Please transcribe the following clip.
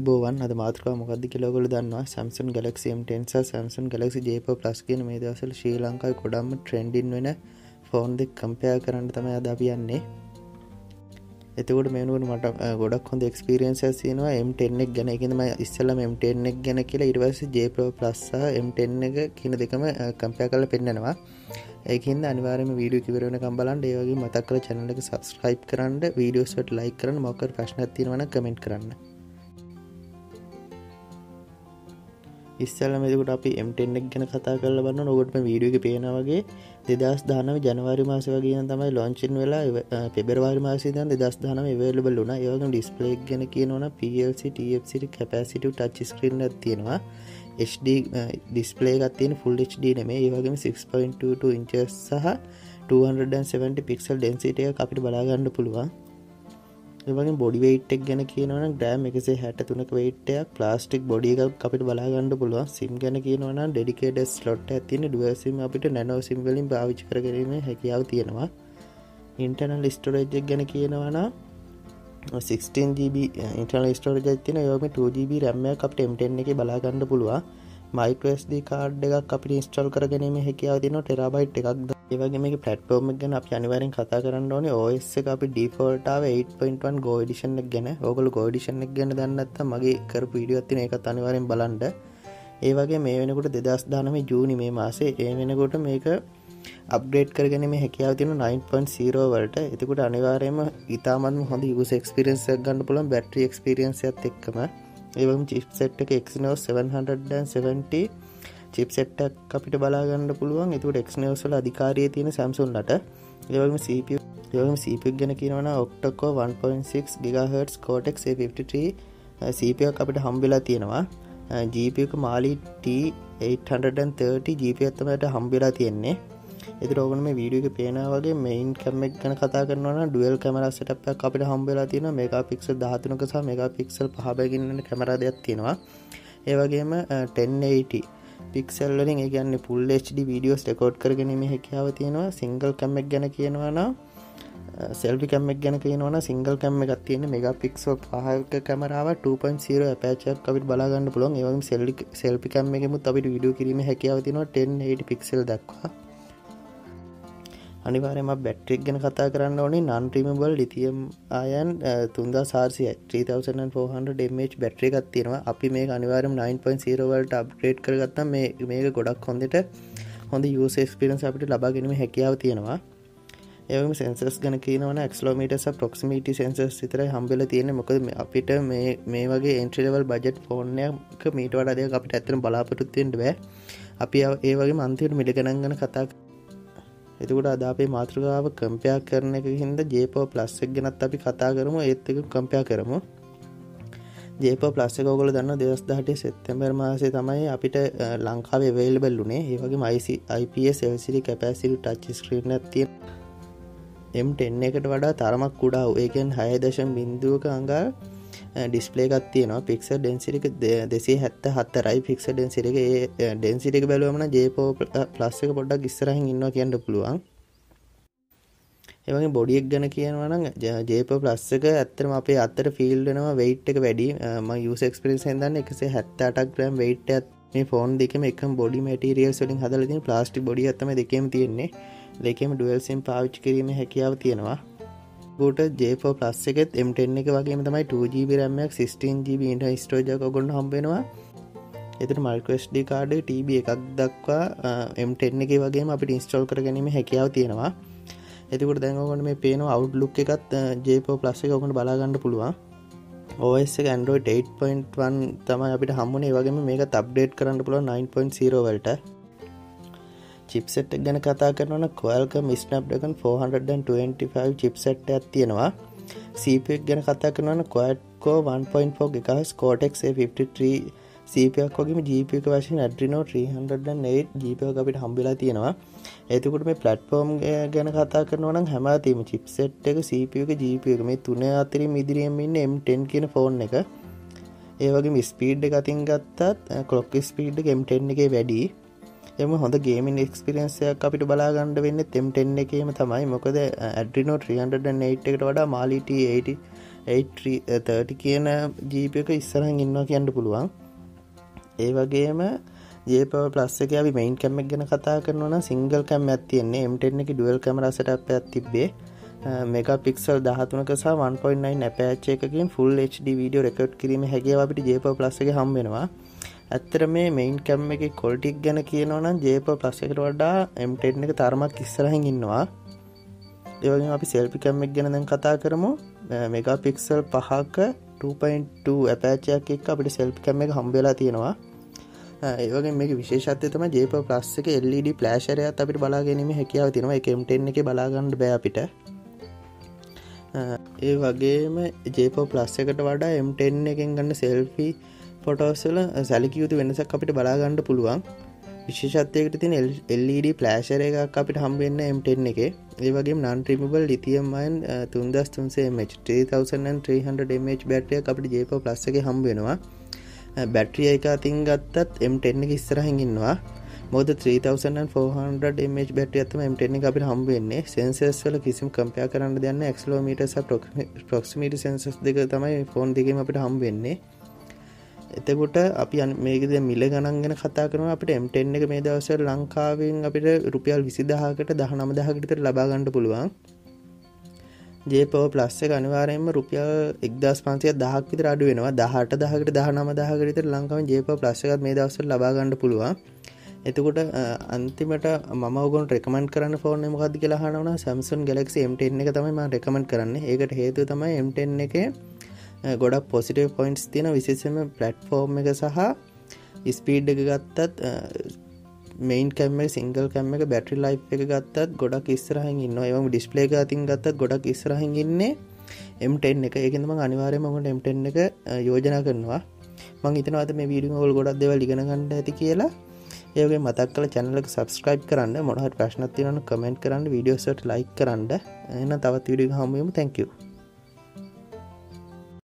බෝවන් අද මාතෘකා මොකක්ද කියලගොල දන්නවා. Samsung Galaxy M tens Samsung Galaxy ජේප plus කියන මේ දවසල ශ්‍රී ලංකායි කොඩම්ම ට්‍රෙන්ඩින් වෙන ෆෝන් දෙක් කම්පයා කරන්න තම අදපියන්නේ එතකොට මේනුවට මට ගොඩක් හොඳ එක්ස්පිරියන්ස සිනවා එම්ටෙන්නෙක් ගැන. එකනම ඉස්සලම එම්ටෙන්නෙක් ගැන කියලා ඉරිවස ජේප ප්ලස්සා එම්ටෙන්න එක කියන දෙකම කම්පයා කල පෙන්න්නනවා ඒකින් අනිවාරම වීඩිය කිවරෙන කම්බලන් ඒවගේ මතක් කල චැනල එක සස්ක්‍රයිප් කරන්න වීඩියෝස්ට ලයි කරන මොකර ප්‍රශ්න තිනවන කමෙන්ට් කරන්න. ඉස්සල මෙදකට අපි එම්ටෙන්ෙක් ගැන කතා කරල බන්න නොගටම වීඩියක පේනවගේ දෙදස් දානම ජනවාරි මාස වගේ තමයි ලොංචින් වෙලා පෙබරවාරි මාසිදන් දෙදස් දානම වේලබල් වුණ. ඒවග ඩිස්පලේක් ගැන කියනවන PLC TFC capacitive touch screen තියෙනවා. HD ඩිස්පලේ ගත්තියන ෆුල් HD නෙමේ ඒවගේම 6.22 ඉංච සහ 270 පික්සල් ඩෙන්සිටය අපිට බලාගන්න පුළුවන්. ඒවගේ බොඩි වේට්ක් ගැන කියනවන ග්‍රෑම් එකසේ හැට තුනක වේට්ටයක් ප්ලාස්ටික් බොඩි එකක් අපිට බලාගන්න පුළුවන්. සිම් ගැන කියනවන ඩෙඩිකේට ස්ලොට් ඇතින ඩුවසිම අපිට නැනෝ සිම්වලින් භාවිච කරගරීම හැකියාව තියෙනවා. ඉන්ටර්නල් ස්ටෝරේජ්ක් ගැන කියනවන 16GB ඉන්ටර්නල් ස්ටෝරජ තින යෝම 2GB රැම්මයක් අපට එම්ටෙන් එක බලාගන්න පුළුවන්. මයිකස්D කාඩ් එකක් අපි ඉස්ටල් කරගැනීම හැකියාව තින ටෙරබයිට් එකක්ද ඒවගේ මේ පලට්ෆෝර්ම් ගැන අප අනිවරෙන් කතා කරන්න ඕන. ඔස් අපි ඩිෆෝල්ටාව 8.1 ගෝඩිෂන් එක ගැන. ඕකල ගෝඩිෂන් එක ගැන දන්නත්ත මගේ කර පිඩියත්තින එක අනිවරෙන් බලන්ඩ ඒවගේ මේ වෙනකොට දෙදස් දානම ජූනි මේ මාසේ ඒ වෙනකොට මේක අප්ඩේට් කරගෙන හැකියාව තින 9.0 වලට. එතකොට අනිවාරයම ඉතාමත් හොඳ යුස එක්ස්පිරන්සක් ගන්න පුළන් බැට්‍රි එක්ස්පිරියන්සයත් එක්කම. ඒවම් චිප්සෙට් එක එක්නෝ 770 චිප්සෙට්ටක් අපිට බලාගන්න පුළුවන්. එතුට එක්නවසල අධිකාරය තියෙන සැම්සුන්ලට ඒවම CP යම CP ගැන කියනවන ඔක්ටකෝ 1.6 ගිගහටස් කෝටෙක් 53 CPයක් අපිට හම්බිලා තියෙනවා. ජීපක මාලි T830 ජීපත්තමට හම්බිලා තියෙන්නේ. එති රෝගන මේ වීඩියක පේනවගේ මෙයින් කැමෙක් ගැන කතා කරන ඩුවල් කැමර සටපයක් අපිට හම්බෙලා තියෙන මේක පික්සල් ධාතුනක සහ මේක පික්සල් පහබැගන්න කැමර දෙයක් තියෙනවා. ඒවගේම 1080 පික්සල්ලින් ඒගන්න පුල් HD වීඩියෝස් රෙකෝඩ් කරගනීම හැකියාව තියෙනවා. සිංගල් කැමෙක් ගැන කියනවාන සෙල්ි කැමෙක් ගැන කියනවන සිංගල් කැම්ම එකක් තියෙන මෙග පික්සෝ පහක කැමරාව 2.0 පැචක් අපිට බලාගන්න පුළොන් ඒවගේ සෙල්ලි සෙල්පි කැම්ම එකමුත් අපිට විඩියෝ කිරීම හැකියාව තිනවා 1080 පික්සල් දක්වා. අනිවාරයම බැට්‍රික් ගැන කතා කරන්න ඕනේ. නන්ට්‍රීමබල් ලිතියම් අයන් තුන්දා සාර්සිය 3400 බැට්‍රි එකක් තියෙනවා. අපි මේ අනිවාරම් 9.0වලට අප්ග්‍රේඩ් කරගත්තා. මේ මේක ගොඩක් හොඳට හොඳ යුස ස්පිරන්ස් අපිට ලබාගෙනීම හැකියාව තියෙනවා. ඒවම සෙන්සස් ගැන කියනවන ක්ස්ලෝමීටස ප්‍රොක්සිමිට සෙන්සස් සිතර හම්බෙල තියෙන මොකද අපිට මේ වගේ එන්ට්‍රලවල් බජට් ෆෝර්නයක් මීට වඩදය අපිට ඇතන බලාපොරොත්තුවෙන්ට බෑ. අපි ඒ වගේ මන්තයට මිඩගනංගන කතා එතකට අදාපේ මාතෘකාව කම්පයා කරන එක හින්ද ජේපෝ ප්ලස්සක් ගෙනත් අපි කතා කරමු. ඒත් එක කම්පයා කරමු. ජේප ප්ලස්සකෝගල දන්න දෙවස් දහටේ සෙත්තැම්බර් මාසේ තමයි අපිට ලංකාව වේල්බල්ලුනේ ඒවගේ මයිසි IPS LCD capacitive touch screen තිය එම් ටෙන්න එකට වඩා තරමක් කුඩා ඒකෙන් හය දශම් බින්දුවක අඟා ඩිස්පලේකත් තියනවා. පික්ස ඩෙන්සිරික දෙසේ හැත්ත හත්තරයි පික්ස ඩෙන්සිරික ඒ ඩෙන්සිරික බැලුවමන ජේපෝ ප්ලස්සක පොඩ්ඩක් ඉස්සරහින් ඉන්න කියන්න පුළුවන්. එවගේ බොඩියක් ගැන කියනවන ජේප ප්ලස්සක ඇත්තරම අපේ අත්තර ෆිල්ඩනවා වෙයිට් එක වැඩි. ම යුසක්ස්පිරිස් හන්දන්න එකසේ හැත්තටක් ග්‍රම් වෙයිට් ඇත් මේ ෆෝන් දෙකම එක බොඩි මටිරියල් සලින් හදලතින ප්ලාස්ටි බොඩි ඇතම දෙකම තියෙන්නේ. දෙකම ඩුවල්සිම් පාවිච් කිරීම හැකියාව තියෙනවා. ගට ජේපෝ ප්ලස් එකෙත් එම්ටෙන් එක වගේ තමයි 2GB රැම්මයක් 16GB ඉට ස්ටෝජක ගොන්න හම්බෙනවා එතට මල්කස්ඩි කාඩ TB එකක් දක්වා එම්ටෙන් එක වගේ අපිට ඉන්ස්ටෝල් කර ගැනීම හැකියාව තියෙනවා. එතිකට දැන්ගොට මේ පේන අවු්ලුක් එකත් ජේපෝ ප්ලස් එක ඔකට බලාගන්න පුළුවන්. OS ඇන්ඩරෝඩ් 8.1 තමයි අපිට හම්මුණේ වගේම මේක තබ්ඩේට් කරන්න පුළුව 9.0 වලට. චිප්සෙට් ගැන කතා කරන කොල්ක මිස්නප්ඩකන් 425 චිප්සෙට් ඇත් තියෙනවා. සීපක් ගැන කතා කරන කොයට්කෝ 1.4 එකස් කෝටෙක් 53 සීපයක් වගේම ජීපක වශයෙන් ඇඩ්‍රිනෝ 308 ජීපක අපිට හම්බිලා තියෙනවා. ඇතිකුට මේ පලට්ෆෝර්ම් ගැන කතා කරනවනම් හැමතිම චිප්සෙට් එක සීපක ජීපක මේ තුන අතරි මිදිරියමින් M10 කියන ෆෝන් එක. ඒවගේ ස්පීඩ් එක අතින් ගත්තත් කොලොක් ස්පීඩ් ගෙම්ටෙන් එක වැඩි එම හොඳ ගේමින් එක්ස්පිරන්සයක් අපිට බලාගණ්ඩ වෙන්න තෙම්ටෙන් එකම තමයි. මොකද ඇඩ්‍රිනෝ 308 එකට වඩා මාලිට 80 830 කියන ජීප එක ඉස්සරහන් ඉන්නවා කියන්න පුළුවන්. ඒ වගේම ජේපව ප්ලස් එක අපි මෙයින් කැමක් ගැන කතා කරනවන සිංගල් කැම් ඇත්තියෙන්නේ එම්ටෙන් එක ඩුවල් කැමරසට අප ඇතිබේ මෙක පික්සල් දහතුනක සහ 1.9 නැපෑච්ච එකකින් ෆුල් HD වීඩියෝ රෙකඩ් කිරීම හැකිව අපිට ජේප ප්ලස් එක හම්බෙනවා ඇත්තර මේ මෙයින් කැම් එක කොල්ටික් ගැන කියනවනම් ජේප ප්ලස් එකට වඩා එම්ටෙන් එක තරමක් ඉස්සරහින් ඉන්නවා. ඒවගේ අපි සෙල්පි කැම්මක් ගැන දැන් කතා කරමු. මෙගා පික්සල් පහක 2.2 ඇපෑචයක් එක් අපිට සෙල්පි කැම්ම එක හම්බෙලා තියෙනවා. ඒවගේ මේ විශේෂත්ය තම ජේප ප්ලස් එක LED ප්ලෑශරයත් අපිට බලාගැනීම හැකියාව තිනවා එකම්ටෙන් එක බලාගන්නඩ බෑ අපිට. ඒ වගේම ජේපෝ ප්ලස් එකට වඩා එම්ටෙන් එකෙන් ගන්න සෙල්ෆි පොටෝස්සල සැලිකයුතු වෙනසක් අපිට බලාගණ්ඩ පුළුවන්. විශේෂත්යකට තින LED ප්ලෑශර එකක් අපිට හම්බෙන්න්න එම්ටෙන් එක. ඒවගේ නන්ට්‍රීමබල් ලිතියම්මයන් තුන්දස් තුන්සේ M3300 බැටය අපට ජේප ප්ලස් එක හම්බෙනවා බැට්‍රිය එක අතින් ගත්තත් එම්ටෙන් එක ඉස්සරහඟන්නවා මොද 3400 මH බැට ඇතම එමටෙන අපිට හම්බවෙන්නේ සෙන්සස්වල කිසිම කම්පයා කරන්න දෙන්න එක්ලෝමීට ප්‍රොක්සිමීට සෙන්සස් දෙක තමයි ෆෝන් දෙකම අපිට හම්බවෙන්නේ එතකොට අපි මේකද මිල ගණන්ගෙන කතා කරන අපට එම්ටෙන් එක මේ දවසර ලංකාවෙන් අපිට රුපියල් විසිදහකට දහ නමදහකට ලබාගණඩ පුළුවන්. ජේපව ප්ලස්ස අනිවාරයෙන්ම රුපියල් එක්දස් පන්සිය දහක් විතර අඩු වෙනවා. දහට දහකට දහ නම දහකට ලංකාව ජේප ප්ලස්සකත් මේ දවසර ලබාගණඩ පුළුවන්. එතකොට අන්තිමට ම ගොන් රෙකමන් කරන්න ෆෝර්න මොකද කියලා හනවන සැම්සන් ගලෙක් එම්ටෙන් එක තමයි ම රෙකමන් කරන්න. ඒකට හේතු තමයි එම්ටෙන් එක ගොඩක් පොසිටව පොයින්ස් තියන විශේෂම පලට්ෆෝර්ම් එක සහ ස්පීඩ් එක ගත්තත් මෙයින් කැම සිංගල් කැම එක බැටරි ලයි් එක ගත්තත් ගොඩක් ඉස්රහන් ඉන්න ඒම ඩිස්පලේ එක අතින් ගත්තත් ගොඩක් ඉස්රහන් ඉන්නේ එම්ටෙන් එක. එකම අනිවාරය මකට එම්ටෙන් එක යෝජනා කරනවා. මං ඉතනවත මේ වීඩියෝ හොල් ගොඩක් දෙවල් ලිගෙන ගන්නඩ ඇති කියලා. ඒගේ මතක් කල චැනලක සබස්ක්‍රයිබ් කරන්න. මොනහට ප්‍රශ්නතිවන කමෙන්ට් කරන්න වීඩියෝසට ලයික් කරන්න. එන්න තවත් විඩිය හමුවම තැංකව